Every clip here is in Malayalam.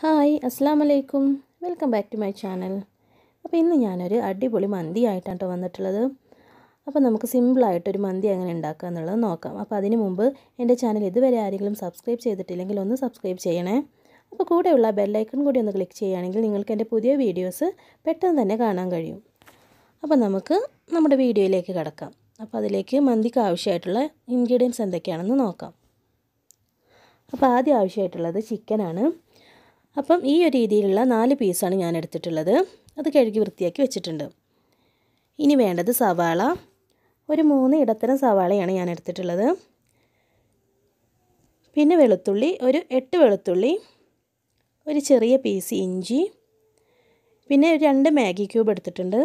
ഹായ് അസ്സാം വലൈക്കും welcome back to my channel. അപ്പോൾ ഇന്ന് ഞാനൊരു അടിപൊളി മന്തി ആയിട്ടാണ് കേട്ടോ വന്നിട്ടുള്ളത്. അപ്പോൾ നമുക്ക് സിമ്പിളായിട്ടൊരു മന്തി എങ്ങനെ ഉണ്ടാക്കുക എന്നുള്ളത് നോക്കാം. അപ്പോൾ അതിന് മുമ്പ് എന്റെ ചാനൽ ഇതുവരെ ആരെങ്കിലും സബ്സ്ക്രൈബ് ചെയ്തിട്ടില്ലെങ്കിൽ ഒന്ന് സബ്സ്ക്രൈബ് ചെയ്യണേ. അപ്പോൾ കൂടെയുള്ള ബെല്ലൈക്കൺ കൂടി ഒന്ന് ക്ലിക്ക് ചെയ്യുകയാണെങ്കിൽ നിങ്ങൾക്ക് എന്റെ പുതിയ വീഡിയോസ് പെട്ടെന്ന് തന്നെ കാണാൻ കഴിയും. അപ്പോൾ നമുക്ക് നമ്മുടെ വീഡിയോയിലേക്ക് കിടക്കാം. അപ്പോൾ അതിലേക്ക് മന്തിക്ക് ആവശ്യമായിട്ടുള്ള ഇൻഗ്രീഡിയൻസ് എന്തൊക്കെയാണെന്ന് നോക്കാം. അപ്പോൾ ആദ്യം ആവശ്യമായിട്ടുള്ളത് ചിക്കനാണ്. അപ്പം ഈ ഒരു രീതിയിലുള്ള നാല് പീസാണ് ഞാൻ എടുത്തിട്ടുള്ളത്. അത് കഴുകി വൃത്തിയാക്കി വെച്ചിട്ടുണ്ട്. ഇനി വേണ്ടത് സവാള. ഒരു മൂന്ന് ഇടത്തരം സവാളയാണ് ഞാൻ എടുത്തിട്ടുള്ളത്. പിന്നെ വെളുത്തുള്ളി ഒരു എട്ട് വെളുത്തുള്ളി ഒരു ചെറിയ പീസ് ഇഞ്ചി പിന്നെ രണ്ട് മാഗി ക്യൂബ് എടുത്തിട്ടുണ്ട്.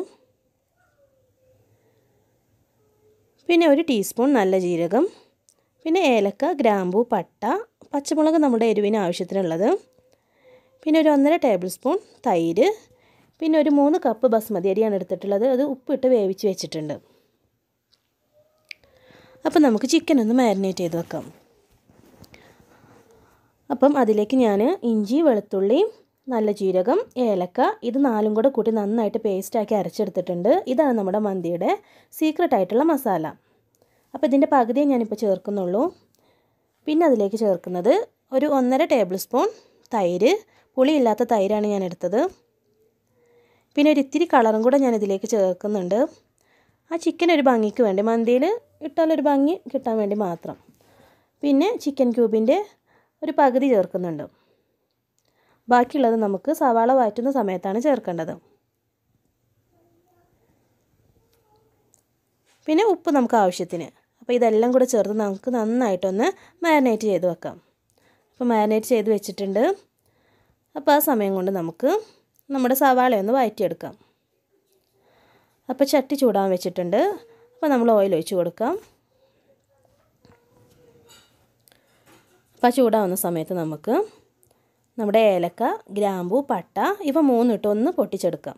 പിന്നെ ഒരു ടീസ്പൂൺ നല്ല ജീരകം പിന്നെ ഏലക്ക ഗ്രാമ്പൂ പട്ട പച്ചമുളക് നമ്മുടെ എരിവിന് ആവശ്യത്തിനുള്ളത്. പിന്നെ ഒരു ഒന്നര ടേബിൾ സ്പൂൺ തൈര്. പിന്നെ ഒരു മൂന്ന് കപ്പ് ബസ്മതി അരിയാണ് എടുത്തിട്ടുള്ളത്. അത് ഉപ്പിട്ട് വേവിച്ച് വെച്ചിട്ടുണ്ട്. അപ്പം നമുക്ക് ചിക്കൻ ഒന്ന് മാരിനേറ്റ് ചെയ്ത് വെക്കാം. അപ്പം അതിലേക്ക് ഞാൻ ഇഞ്ചി വെളുത്തുള്ളി നല്ല ജീരകം ഏലക്ക ഇത് നാലും കൂടെ കൂട്ടി നന്നായിട്ട് പേസ്റ്റാക്കി അരച്ചെടുത്തിട്ടുണ്ട്. ഇതാണ് നമ്മുടെ മന്തിയുടെ സീക്രട്ട് ആയിട്ടുള്ള മസാല. അപ്പോൾ ഇതിന്റെ പകുതിയെ ഞാനിപ്പോൾ ചേർക്കുന്നുള്ളൂ. പിന്നെ അതിലേക്ക് ചേർക്കുന്നത് ഒരു ഒന്നര ടേബിൾ സ്പൂൺ തൈര് പുളിയില്ലാത്ത തൈരാണ് ഞാൻ എടുത്തത്. പിന്നെ ഒരു ഇത്തിരി കളറും കൂടെ ഞാൻ ഇതിലേക്ക് ചേർക്കുന്നുണ്ട്. ആ ചിക്കൻ ഒരു ഭംഗിക്ക് വേണ്ടി മന്തിയിൽ ഇട്ടാലൊരു ഭംഗി കിട്ടാൻ വേണ്ടി മാത്രം. പിന്നെ ചിക്കൻ ക്യൂബിന്റെ ഒരു പകുതി ചേർക്കുന്നുണ്ട്. ബാക്കിയുള്ളത് നമുക്ക് സവാള വഴറ്റുന്ന സമയത്താണ് ചേർക്കേണ്ടത്. പിന്നെ ഉപ്പ് നമുക്ക് ആവശ്യത്തിന്. അപ്പോൾ ഇതെല്ലാം കൂടെ ചേർത്ത് നമുക്ക് നന്നായിട്ടൊന്ന് മാരിനേറ്റ് ചെയ്ത് വെക്കാം. അപ്പോൾ മാരിനേറ്റ് ചെയ്ത് വെച്ചിട്ടുണ്ട്. അപ്പോൾ ആ സമയം കൊണ്ട് നമുക്ക് നമ്മുടെ സവാള ഒന്ന് വഴറ്റിയെടുക്കാം അപ്പോൾ ചട്ടി ചൂടാൻ വെച്ചിട്ടുണ്ട്. അപ്പോൾ നമ്മൾ ഓയിൽ ഒഴിച്ച് കൊടുക്കാം. അപ്പോൾ ചൂടാവുന്ന സമയത്ത് നമുക്ക് നമ്മുടെ ഏലക്ക ഗ്രാമ്പു പട്ട ഇവ മൂന്നിട്ട് ഒന്ന് പൊട്ടിച്ചെടുക്കാം.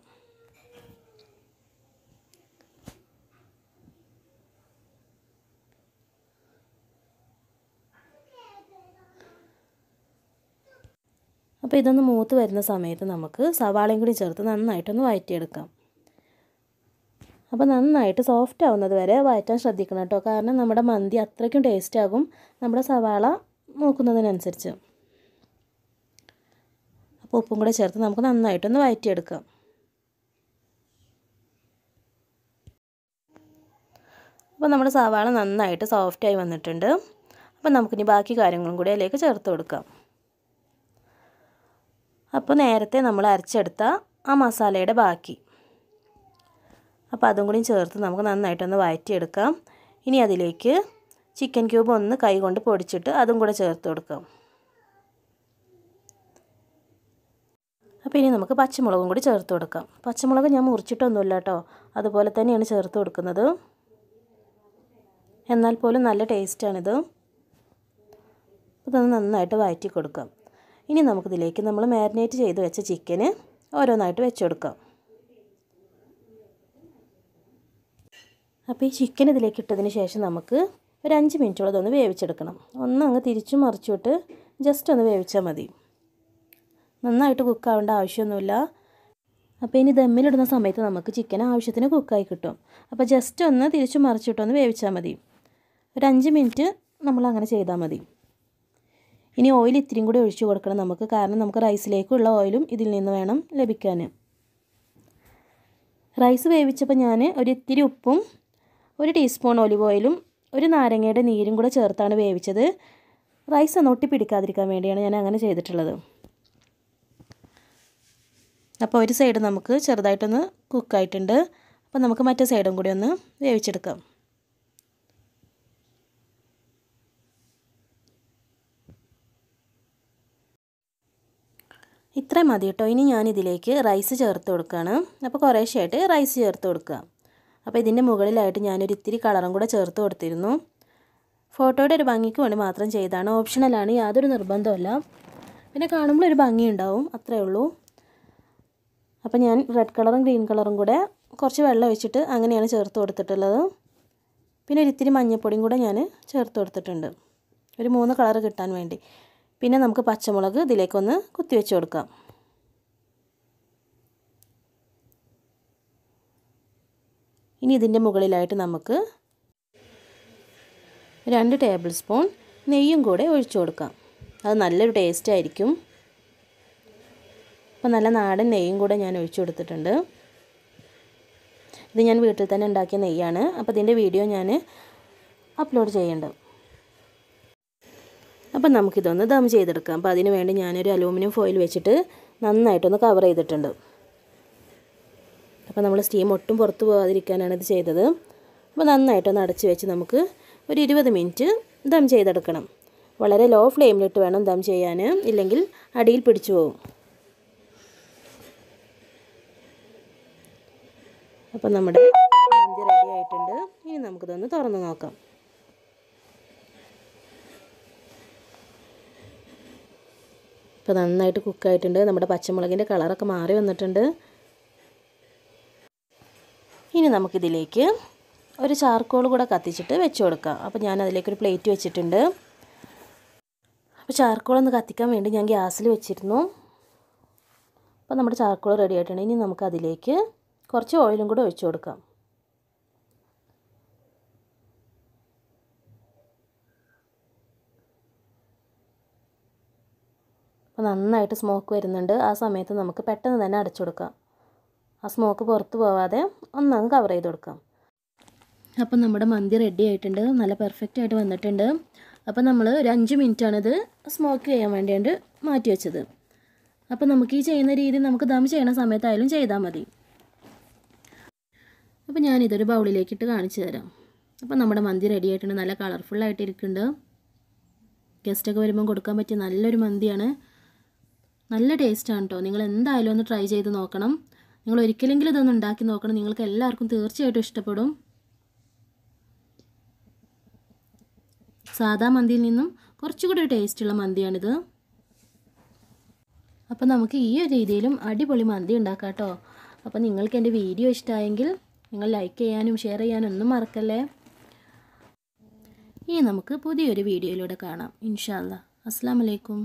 അപ്പോൾ ഇതൊന്ന് മൂത്ത് വരുന്ന സമയത്ത് നമുക്ക് സവാളയും കൂടി ചേർത്ത് നന്നായിട്ടൊന്ന് വഴറ്റിയെടുക്കാം അപ്പോൾ നന്നായിട്ട് സോഫ്റ്റ് ആവുന്നത് വരെ വഴറ്റാൻ ശ്രദ്ധിക്കണം കേട്ടോ. കാരണം നമ്മുടെ മന്തി അത്രയ്ക്കും ടേസ്റ്റ് ആകും നമ്മുടെ സവാള നോക്കുന്നതിനനുസരിച്ച്. അപ്പോൾ ഉപ്പും കൂടെ ചേർത്ത് നമുക്ക് നന്നായിട്ടൊന്ന് വഴറ്റിയെടുക്കാം അപ്പോൾ നമ്മുടെ സവാള നന്നായിട്ട് സോഫ്റ്റായി വന്നിട്ടുണ്ട്. അപ്പോൾ നമുക്കിനി ബാക്കി കാര്യങ്ങളും കൂടി അതിലേക്ക് ചേർത്ത് കൊടുക്കാം. അപ്പോൾ നേരത്തെ നമ്മൾ അരച്ചെടുത്ത ആ മസാലയുടെ ബാക്കി. അപ്പോൾ അതും കൂടി ചേർത്ത് നമുക്ക് നന്നായിട്ടൊന്ന് വഴറ്റിയെടുക്കാം ഇനി അതിലേക്ക് ചിക്കൻ ക്യൂബ് ഒന്ന് കൈ കൊണ്ട് പൊടിച്ചിട്ട് അതും കൂടെ ചേർത്ത് കൊടുക്കാം. അപ്പോൾ ഇനി നമുക്ക് പച്ചമുളകും കൂടി ചേർത്ത് കൊടുക്കാം. പച്ചമുളക് ഞാൻ മുറിച്ചിട്ടൊന്നുമില്ല കേട്ടോ. അതുപോലെ തന്നെയാണ് ചേർത്ത് കൊടുക്കുന്നത്. എന്നാൽ പോലും നല്ല ടേസ്റ്റാണിത് ഇതൊന്ന് നന്നായിട്ട് വഴറ്റി കൊടുക്കാം. ഇനി നമുക്കിതിലേക്ക് നമ്മൾ മാരിനേറ്റ് ചെയ്ത് വെച്ച ചിക്കന് ഓരോന്നായിട്ട് വെച്ച് കൊടുക്കാം അപ്പോൾ ഈ ചിക്കൻ ഇതിലേക്ക് ഇട്ടതിന് ശേഷം നമുക്ക് ഒരു അഞ്ച് മിനിറ്റോളം ഇതൊന്ന് വേവിച്ചെടുക്കണം. ഒന്ന് അങ്ങ് തിരിച്ചു മറിച്ചിട്ട് ജസ്റ്റ് ഒന്ന് വേവിച്ചാൽ മതി. നന്നായിട്ട് കുക്കാവേണ്ട ആവശ്യമൊന്നുമില്ല. അപ്പോൾ ഇനി ദമ്മിലിടുന്ന സമയത്ത് നമുക്ക് ചിക്കൻ ആവശ്യത്തിന് കുക്കായി കിട്ടും. അപ്പോൾ ജസ്റ്റ് ഒന്ന് തിരിച്ചു മറിച്ചിട്ടൊന്ന് വേവിച്ചാൽ മതി. ഒരു അഞ്ച് മിനിറ്റ് നമ്മൾ അങ്ങനെ ചെയ്താൽ മതി. ഇനി ഓയിൽ ഇത്തിരിയും കൂടി ഒഴിച്ചു കൊടുക്കണം. നമുക്ക് കാരണം നമുക്ക് റൈസിലേക്കുള്ള ഓയിലും ഇതിൽ നിന്ന് വേണം ലഭിക്കാൻ. റൈസ് വേവിച്ചപ്പോൾ ഞാൻ ഒരു ഇത്തിരി ഉപ്പും ഒരു ടീസ്പൂൺ ഒലിവ് ഓയിലും ഒരു നാരങ്ങയുടെ നീരും കൂടെ ചേർത്താണ് വേവിച്ചത്. റൈസ് ഒന്ന് ഒട്ടി പിടിക്കാതിരിക്കാൻ വേണ്ടിയാണ് ഞാൻ അങ്ങനെ ചെയ്തിട്ടുള്ളത്. അപ്പോൾ ഒരു സൈഡ് നമുക്ക് ചെറുതായിട്ടൊന്ന് കുക്കായിട്ടുണ്ട് അപ്പോൾ നമുക്ക് മറ്റേ സൈഡും കൂടി ഒന്ന് വേവിച്ചെടുക്കാം. ഇത്രയും മതി കേട്ടോ. ഇനി ഞാൻ ഇതിലേക്ക് റൈസ് ചേർത്ത് കൊടുക്കുകയാണ്. അപ്പോൾ കുറേശ്ശായിട്ട് റൈസ് ചേർത്ത് കൊടുക്കുക. അപ്പോൾ ഇതിന്റെ മുകളിലായിട്ട് ഞാനൊരു ഇത്തിരി കളറും കൂടെ ചേർത്ത് കൊടുത്തിരുന്നു. ഫോട്ടോയുടെ ഒരു ഭംഗിക്ക് വേണ്ടി മാത്രം ചെയ്താണ് ഓപ്ഷണലാണ് യാതൊരു നിർബന്ധമല്ല പിന്നെ കാണുമ്പോൾ ഒരു ഭംഗി ഉണ്ടാവും അത്രയേ ഉള്ളൂ. അപ്പോൾ ഞാൻ റെഡ് കളറും ഗ്രീൻ കളറും കൂടെ കുറച്ച് വെള്ളം ഒഴിച്ചിട്ട് അങ്ങനെയാണ് ചേർത്ത് കൊടുത്തിട്ടുള്ളത്. പിന്നെ ഒരിത്തിരി മഞ്ഞൾപ്പൊടിയും കൂടെ ഞാൻ ചേർത്ത് കൊടുത്തിട്ടുണ്ട്. ഒരു മൂന്ന് കളർ കിട്ടാൻ വേണ്ടി. പിന്നെ നമുക്ക് പച്ചമുളക് ഇതിലേക്കൊന്ന് കുത്തിവെച്ച് കൊടുക്കാം. ഇനി ഇതിന്റെ മുകളിലായിട്ട് നമുക്ക് രണ്ട് ടേബിൾ സ്പൂൺ നെയ്യും കൂടെ ഒഴിച്ചു കൊടുക്കാം. അത് നല്ലൊരു ടേസ്റ്റ് ആയിരിക്കും. അപ്പോൾ നല്ല നാടൻ നെയ്യും കൂടെ ഞാൻ ഒഴിച്ചു കൊടുത്തിട്ടുണ്ട്. ഇത് ഞാൻ വീട്ടിൽ തന്നെ ഉണ്ടാക്കിയ നെയ്യാണ്. അപ്പോൾ ഇതിന്റെ വീഡിയോ ഞാൻ അപ്ലോഡ് ചെയ്യുന്നുണ്ട് അപ്പം നമുക്കിതൊന്ന് ദം ചെയ്തെടുക്കാം. അപ്പോൾ അതിന് വേണ്ടി ഞാനൊരു അലൂമിനിയം ഫോയിൽ വെച്ചിട്ട് നന്നായിട്ടൊന്ന് കവർ ചെയ്തിട്ടുണ്ട്. അപ്പോൾ നമ്മൾ സ്റ്റീം ഒട്ടും പുറത്ത് പോകാതിരിക്കാനാണ് ഇത് ചെയ്തത്. അപ്പോൾ നന്നായിട്ടൊന്ന് അടച്ച് വെച്ച് നമുക്ക് ഒരു ഇരുപത് മിനിറ്റ് ദം ചെയ്തെടുക്കണം. വളരെ ലോ ഫ്ലെയിമിലിട്ട് വേണം ദം ചെയ്യാൻ. ഇല്ലെങ്കിൽ അടിയിൽ പിടിച്ചു പോകും. അപ്പം നമ്മുടെ മന്തി റെഡി ആയിട്ടുണ്ട്. ഇനി നമുക്കിതൊന്ന് തുറന്ന് നോക്കാം. ഇപ്പോൾ നന്നായിട്ട് കുക്കായിട്ടുണ്ട്. നമ്മുടെ പച്ചമുളകിന്റെ കളറൊക്കെ മാറി വന്നിട്ടുണ്ട്. ഇനി നമുക്കിതിലേക്ക് ഒരു ചാർക്കോൾ കൂടെ കത്തിച്ചിട്ട് വെച്ച് കൊടുക്കാം. അപ്പോൾ ഞാൻ അതിലേക്കൊരു പ്ലേറ്റ് വെച്ചിട്ടുണ്ട്. അപ്പോൾ ചാർക്കോൾ ഒന്ന് കത്തിക്കാൻ വേണ്ടി ഞാൻ ഗ്യാസിൽ വെച്ചിരുന്നു. അപ്പോൾ നമ്മുടെ ചാർക്കോൾ റെഡി ആയിട്ടുണ്ട്. ഇനി നമുക്കതിലേക്ക് കുറച്ച് ഓയിലും കൂടെ ഒഴിച്ചു കൊടുക്കാം. അപ്പോൾ നന്നായിട്ട് സ്മോക്ക് വരുന്നുണ്ട്. ആ സമയത്ത് നമുക്ക് പെട്ടെന്ന് തന്നെ അടച്ചു കൊടുക്കാം. ആ സ്മോക്ക് പുറത്ത് പോവാതെ ഒന്നങ്ങ് കവർ ചെയ്ത് കൊടുക്കാം. അപ്പം നമ്മുടെ മന്തി റെഡി ആയിട്ടുണ്ട്. നല്ല പെർഫെക്റ്റ് ആയിട്ട് വന്നിട്ടുണ്ട്. അപ്പോൾ നമ്മൾ ഒരു അഞ്ച് മിനിറ്റാണിത് സ്മോക്ക് ചെയ്യാൻ വേണ്ടിയിട്ട് മാറ്റി വെച്ചത്. അപ്പോൾ നമുക്ക് ഈ ചെയ്യുന്ന രീതി നമുക്ക് ദം ചെയ്യണ സമയത്തായാലും ചെയ്താൽ മതി. അപ്പോൾ ഞാനിതൊരു ബൗളിലേക്കിട്ട് കാണിച്ചു തരാം. അപ്പോൾ നമ്മുടെ മന്തി റെഡി ആയിട്ടുണ്ട്. നല്ല കളർഫുള്ളായിട്ട് ഇരിക്കുന്നുണ്ട്. ഗസ്റ്റൊക്കെ വരുമ്പോൾ കൊടുക്കാൻ പറ്റിയ നല്ലൊരു മന്തിയാണ്. നല്ല ടേസ്റ്റാണ് കേട്ടോ നിങ്ങൾ എന്തായാലും ഒന്ന് ട്രൈ ചെയ്ത് നോക്കണം. നിങ്ങൾ ഒരിക്കലെങ്കിലും ഇതൊന്ന് ഉണ്ടാക്കി നോക്കണം. നിങ്ങൾക്ക് എല്ലാവർക്കും തീർച്ചയായിട്ടും ഇഷ്ടപ്പെടും. സാധാ മന്തിയിൽ നിന്നും കുറച്ചുകൂടി ടേസ്റ്റുള്ള മന്തിയാണിത്. അപ്പോൾ നമുക്ക് ഈ ഒരു രീതിയിലും അടിപൊളി മന്തി ഉണ്ടാക്കാം കേട്ടോ അപ്പോൾ നിങ്ങൾക്ക് എന്റെ വീഡിയോ ഇഷ്ടമായെങ്കിൽ നിങ്ങൾ ലൈക്ക് ചെയ്യാനും ഷെയർ ചെയ്യാനും ഒന്നും മറക്കല്ലേ? ഇനി നമുക്ക് പുതിയൊരു വീഡിയോയിലൂടെ കാണാം. ഇൻഷാല്ല അസ്സാം വലൈക്കും